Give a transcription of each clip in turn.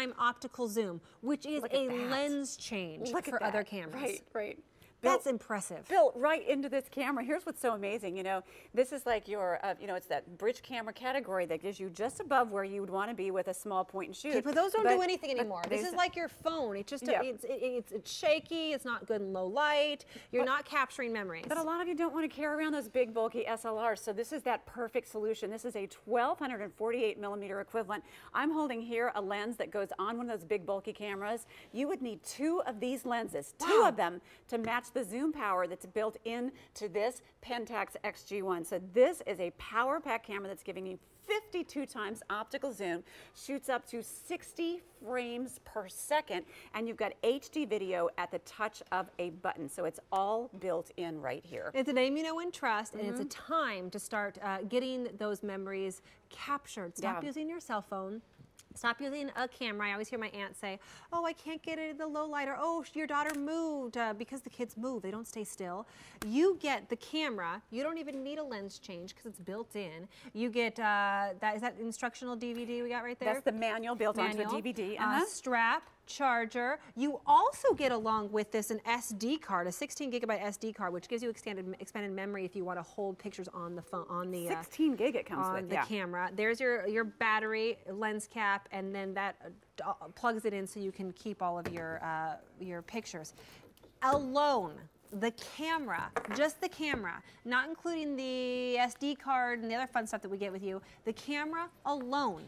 time optical zoom, which is a that. lens change Look for other cameras. Right, right. That's impressive. built right into this camera. Here's what's so amazing. You know, this is like your, uh, you know, it's that bridge camera category that gives you just above where you would want to be with a small point and shoot. Okay, but those don't But- do anything anymore. This is like your phone. It just Yeah. it's, it, it's it's shaky. It's not good in low light. You're not capturing memories. But a lot of you don't want to carry around those big bulky SLRs, so this is that perfect solution. This is a 1248 millimeter equivalent. I'm holding here a lens that goes on one of those big bulky cameras. You would need two of these lenses, two Wow. of them, to match the zoom power that's built in to this Pentax XG1. So this is a power pack camera that's giving you 52 times optical zoom, shoots up to 60 frames per second, and you've got HD video at the touch of a button. So it's all built in right here. It's a name you know and trust, and Mm-hmm. it's a time to start uh, getting those memories captured. Stop Yeah. using your cell phone. Stop using a camera. I always hear my aunt say, "Oh, I can't get it in the low light," or "Oh, your daughter moved," uh, because the kids move; they don't stay still. You get the camera. You don't even need a lens change because it's built in. You get uh, that is that instructional DVD we got right there. That's the manual built Manual, onto a DVD. uh, Uh-huh. strap, charger. You also get along with this an SD card, a 16 gigabyte SD card, which gives you extended expanded memory if you want to hold pictures on the phone on the uh, 16 gig it comes on with. the yeah. camera. There's your your battery, lens cap, and then that uh, uh, plugs it in so you can keep all of your uh, your pictures. Alone, the camera, just the camera, not including the SD card and the other fun stuff that we get with you. The camera alone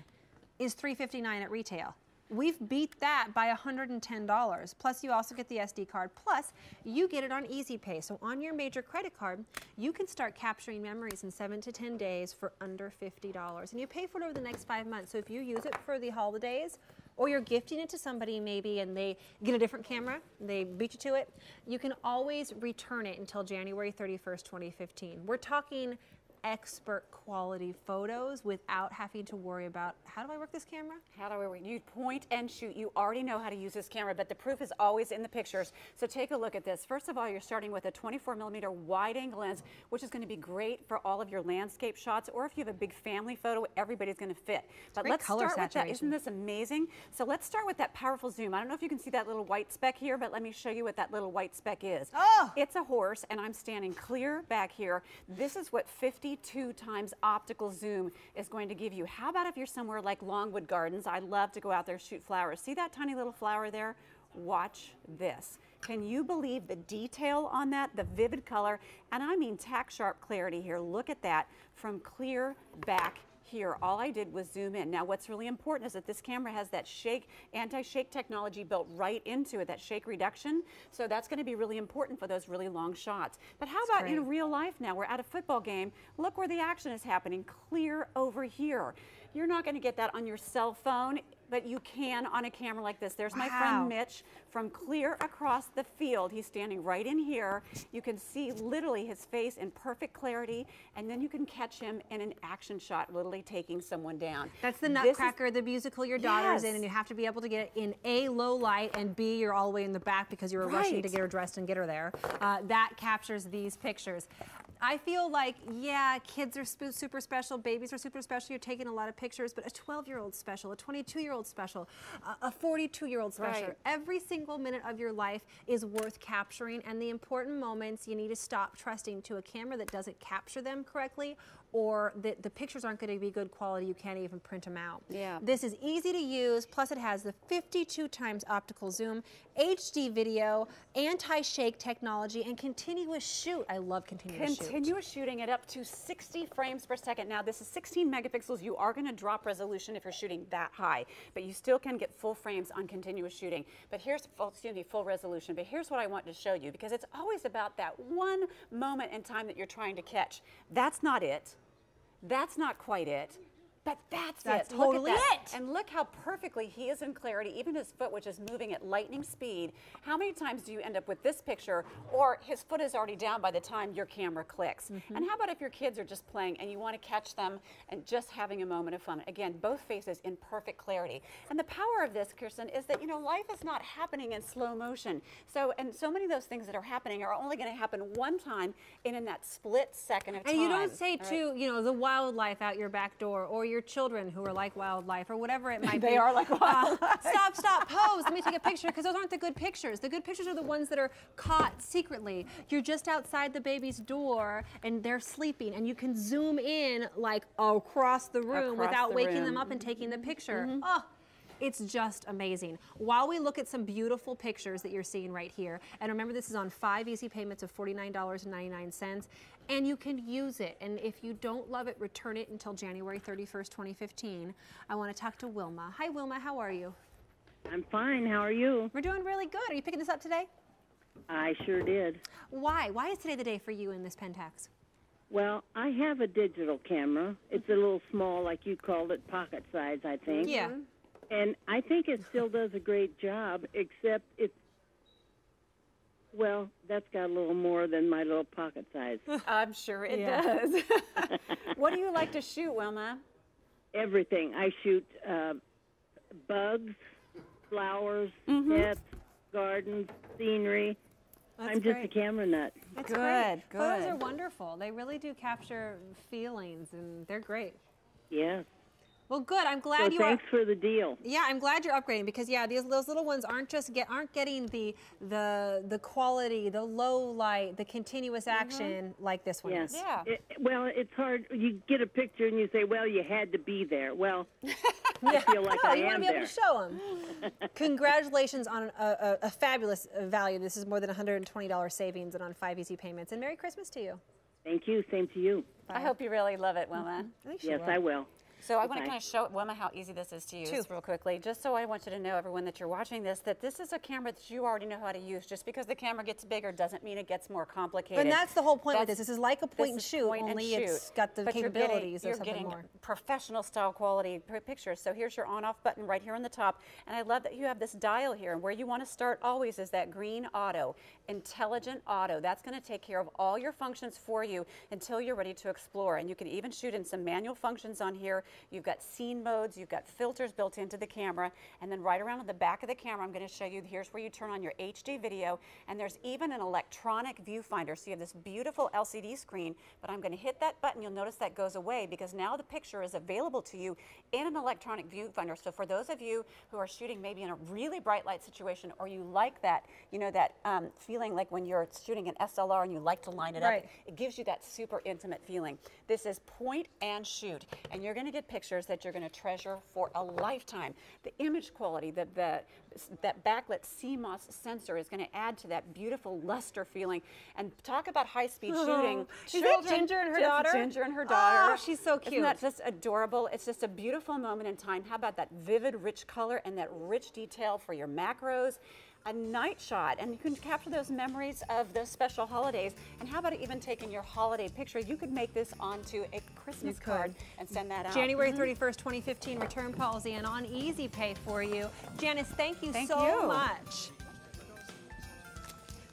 is 359 at retail. We've beat that by $110. Plus, you also get the SD card. Plus, you get it on Easy Pay. So, on your major credit card, you can start capturing memories in seven to 10 days for under $50. And you pay for it over the next five months. So, if you use it for the holidays, or you're gifting it to somebody maybe and they get a different camera, they beat you to it, you can always return it until January 31st, 2015. We're talking expert quality photos without having to worry about how do I work this camera? How do I, work? you point and shoot. You already know how to use this camera, but the proof is always in the pictures. So take a look at this. First of all, you're starting with a 24 millimeter wide angle lens, which is going to be great for all of your landscape shots, or if you have a big family photo, everybody's going to fit. But great let's color start with that. saturation. Isn't this amazing? So let's start with that powerful zoom. I don't know if you can see that little white speck here, but let me show you what that little white speck is. Oh! It's a horse, and I'm standing clear back here. This is what 52 times optical zoom is going to give you. How about if you're somewhere like Longwood Gardens? I love to go out there shoot flowers. See that tiny little flower there? Watch this. Can you believe the detail on that, the vivid color? And I mean tack sharp clarity here. Look at that from clear back here. All I did was zoom in. Now, what's really important is that this camera has that shake, anti-shake technology built right into it, that shake reduction. So that's going to be really important for those really long shots. But how about in real life now? We're at a football game. Look where the action is happening, clear over here. You're not going to get that on your cell phone, but you can on a camera like this. There's my friend Mitch from clear across the field. He's standing right in here. You can see literally his face in perfect clarity, and then you can catch him in an action shot, literally taking someone down. That's the This is- Nutcracker, the musical your daughter's in, and you have to be able to get it in A, low light, and B, you're all the way in the back because you were rushing to get her dressed and get her there. Uh, that captures these pictures. I feel like, yeah, kids are super special, babies are super special, you're taking a lot of pictures, but a 12 year old special, a 22 year old special, a- a 42 year old special. Right. Every single minute of your life is worth capturing, and the important moments you need to stop trusting to a camera that doesn't capture them correctly or that the pictures aren't going to be good quality, you can't even print them out. Yeah. This is easy to use, plus it has the 52 times optical zoom, HD video, anti-shake technology, and continuous shoot. I love continuous shoot. Continuous shooting at up to 60 frames per second. Now, this is 16 megapixels. You are going to drop resolution if you're shooting that high, but you still can get full frames on continuous shooting. But here's, full, excuse me, full resolution. But here's what I want to show you because it's always about that one moment in time that you're trying to catch. That's not it. That's not quite it. But that's, That's it. Look at totally that. it. And look how perfectly he is in clarity, even his foot, which is moving at lightning speed. How many times do you end up with this picture, or his foot is already down by the time your camera clicks? Mm-hmm. And how about if your kids are just playing and you want to catch them and just having a moment of fun? Again, both faces in perfect clarity. And the power of this, Kerstin, is that you know life is not happening in slow motion. So, and so many of those things that are happening are only going to happen one time and in that split second of time. And you don't say right? to, you know, the wildlife out your back door or your children who are like wildlife or whatever it might be. They are like Uh, stop stop, pose. Let me take a picture because those aren't the good pictures. The good pictures are the ones that are caught secretly. You're just outside the baby's door and they're sleeping, and you can zoom in like across the room Across without the waking room. them up and taking the picture. Oh. It's just amazing. While we look at some beautiful pictures that you're seeing right here, and remember this is on five easy payments of $49.99, and you can use it. And if you don't love it, return it until January 31st, 2015. I want to talk to Wilma. Hi, Wilma. How are you? I'm fine. How are you? We're doing really good. Are you picking this up today? I sure did. Why? Why is today the day for you in this Pentax? Well, I have a digital camera. It's a little small, like you called it, pocket size, I think. Yeah. And I think it still does a great job, except it's, well, that's got a little more than my little pocket size. I'm sure it Yeah. does. what do you like to shoot, Wilma? Everything. I shoot uh, bugs, flowers, Mm-hmm. pets, gardens, scenery. That's I'm just great. a camera nut. That's Good, great. Photos are wonderful. They really do capture feelings, and they're great. Yes. Well, good. I'm So glad you are. thanks for the deal. Yeah, I'm glad you're upgrading because yeah, these those little ones aren't just get aren't getting the the the quality, the low light, the continuous action like this one Yes. is. Yeah. It, well, it's hard. You get a picture and you say, "Well, you had to be there." Well, I feel like no, I you want to be there. able to show them. Congratulations on a, a, a fabulous uh, value. This is more than $120 savings and on five easy payments. And Merry Christmas to you. Thank you. Same to you. I hope you really love it, Wilma. I think she Yes, will. I will. So I want to kind of show Wilma how easy this is to use Two. real quickly, just so I want you to know, everyone that you're watching this, that this is a camera that you already know how to use. Just because the camera gets bigger doesn't mean it gets more complicated. And that's the whole point with this. This is like a point and shoot, point and only it's shoot. got the But you're capabilities getting, you're something getting more. professional style quality pictures. So here's your on-off button right here on the top, and I love that you have this dial here. And where you want to start always is that green auto, intelligent auto. That's going to take care of all your functions for you until you're ready to explore. And you can even shoot in some manual functions on here. You've got scene modes, you've got filters built into the camera, and then right around on the back of the camera, I'm going to show you. Here's where you turn on your HD video, and there's even an electronic viewfinder. So you have this beautiful LCD screen. But I'm going to hit that button. You'll notice that goes away because now the picture is available to you in an electronic viewfinder. So for those of you who are shooting maybe in a really bright light situation, or you like that, you know, that um, feeling like when you're shooting an SLR and you like to line it Right. up, it gives you that super intimate feeling. This is point and shoot, and you're going to get pictures that you're going to treasure for a lifetime. The image quality, the, the that backlit CMOS sensor is going to add to that beautiful luster feeling. And talk about high-speed oh, shooting. Oh, is Ginger and her daughter? Ginger and her daughter. Oh, she's so Isn't cute. that just adorable? It's just a beautiful moment in time. How about that vivid, rich color and that rich detail for your macros? A night shot, and you can capture those memories of those special holidays. And how about even taking your holiday picture? You could make this onto a Christmas card and send that out. January mm-hmm. 31st, 2015, return policy and on Easy Pay for you. Janice, thank you Thank so you. much.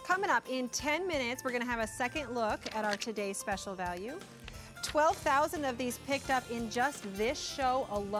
Coming up in 10 minutes, we're going to have a second look at our today's special value. 12,000 of these picked up in just this show alone.